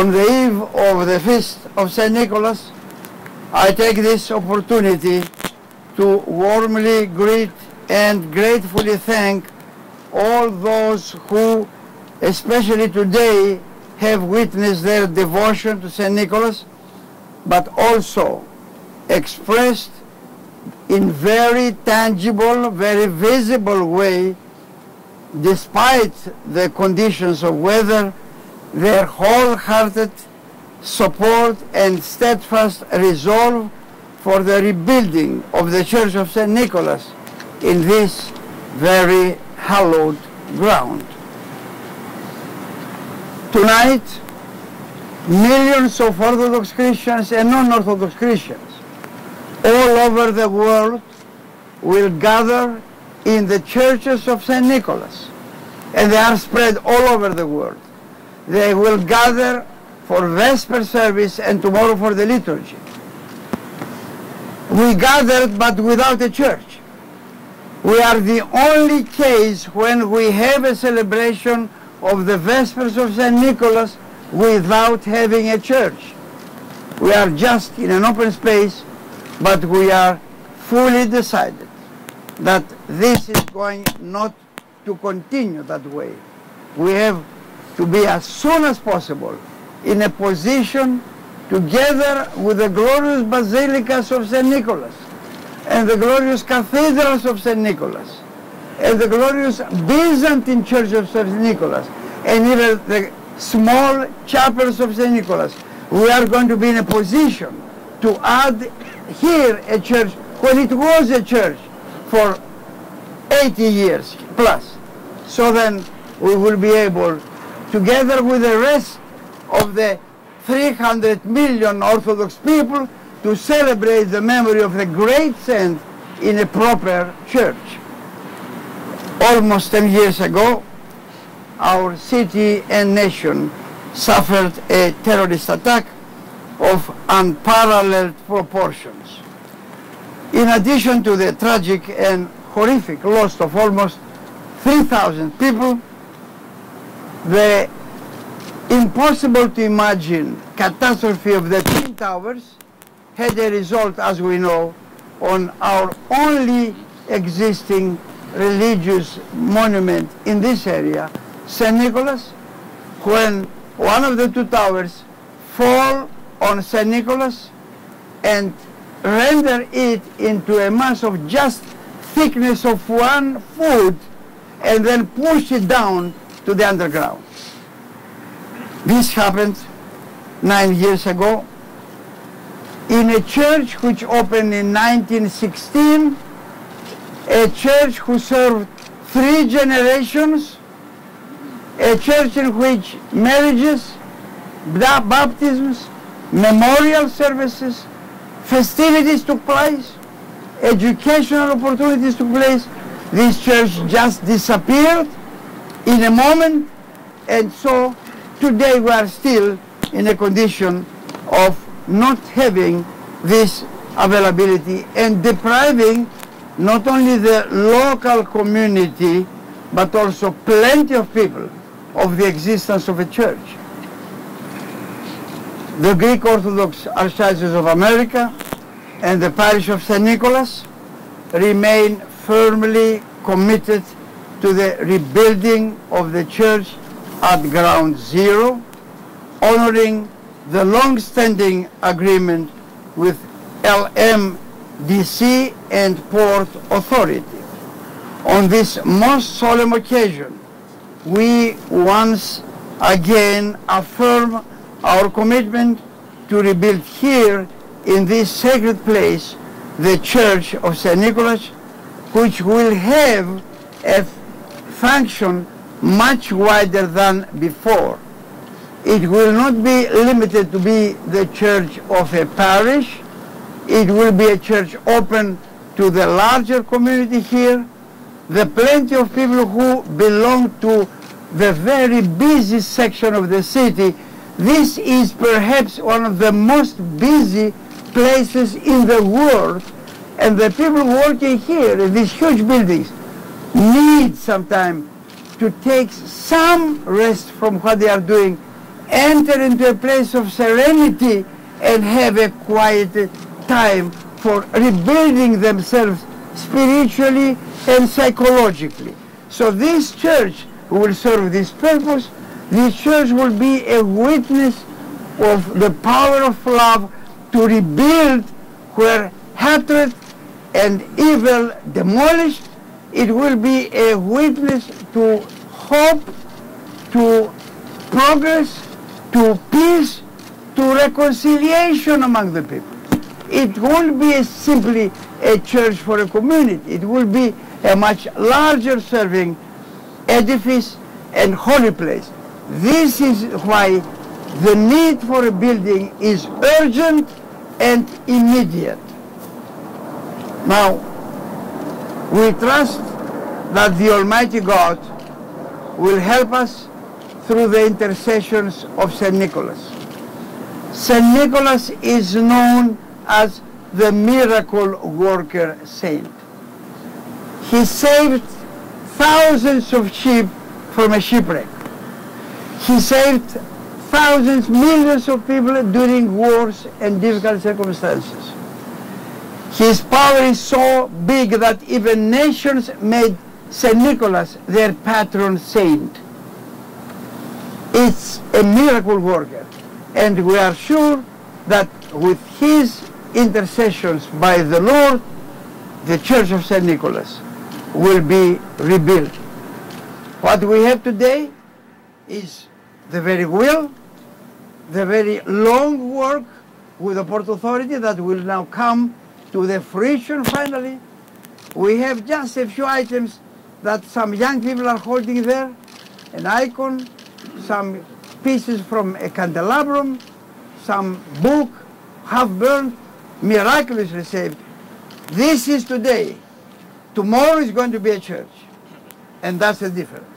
On the eve of the feast of St. Nicholas, I take this opportunity to warmly greet and gratefully thank all those who, especially today, have witnessed their devotion to St. Nicholas, but also expressed in very tangible, very visible way, despite the conditions of weather, their wholehearted support and steadfast resolve for the rebuilding of the Church of St. Nicholas in this very hallowed ground. Tonight, millions of Orthodox Christians and non-Orthodox Christians all over the world will gather in the churches of St. Nicholas. And they are spread all over the world. They will gather for Vesper service and tomorrow for the liturgy. We gathered but without a church. We are the only case when we have a celebration of the Vespers of St. Nicholas without having a church. We are just in an open space, but we are fully decided that this is going not to continue that way. We have to be as soon as possible in a position together with the glorious basilicas of St. Nicholas and the glorious cathedrals of St. Nicholas and the glorious Byzantine Church of St. Nicholas and even the small chapels of St. Nicholas. We are going to be in a position to add here a church when it was a church for 80 years plus. So then we will be able, together with the rest of the 300 million Orthodox people, to celebrate the memory of the great saint in a proper church. Almost 10 years ago, our city and nation suffered a terrorist attack of unparalleled proportions. In addition to the tragic and horrific loss of almost 3,000 people, the impossible to imagine catastrophe of the Twin Towers had a result, as we know, on our only existing religious monument in this area, St. Nicholas, when one of the two towers fall on St. Nicholas and render it into a mass of just thickness of one foot and then push it down to the underground. This happened nine years ago in a church which opened in 1916, a church who served three generations, a church in which marriages, baptisms, memorial services, festivities took place, educational opportunities took place. This church just disappeared in a moment, and so today we are still in a condition of not having this availability and depriving not only the local community but also plenty of people of the existence of a church. The Greek Orthodox Archdiocese of America and the parish of St. Nicholas remain firmly committed to the rebuilding of the church at ground zero, honoring the long-standing agreement with LMDC and Port Authority. On this most solemn occasion, we once again affirm our commitment to rebuild here in this sacred place the Church of St. Nicholas, which will have a function much wider than before. It will not be limited to be the church of a parish. It will be a church open to the larger community here, the plenty of people who belong to the very busy section of the city. This is perhaps one of the most busy places in the world, and the people working here in these huge buildings need some time to take some rest from what they are doing enter into a place of serenity and have a quiet time for rebuilding themselves spiritually and psychologically. So this church will serve this purpose. This church will be a witness of the power of love to rebuild where hatred and evil demolished. It will be a witness to hope, to progress, to peace, to reconciliation among the people. It won't be simply a church for a community. It will be a much larger serving edifice and holy place. This is why the need for a building is urgent and immediate. Now, we trust that the Almighty God will help us through the intercessions of St. Nicholas. St. Nicholas is known as the miracle worker saint. He saved thousands of sheep from a shipwreck. He saved thousands, millions of people during wars and difficult circumstances. His power is so big that even nations made St. Nicholas their patron saint. It's a miracle worker. And we are sure that with his intercessions by the Lord, the Church of St. Nicholas will be rebuilt. What we have today is the very will, the very long work with the Port Authority that will now come to the fruition finally. We have just a few items that some young people are holding there, an icon, some pieces from a candelabrum, some book, half burned, miraculously saved. This is today. Tomorrow is going to be a church. And that's the difference.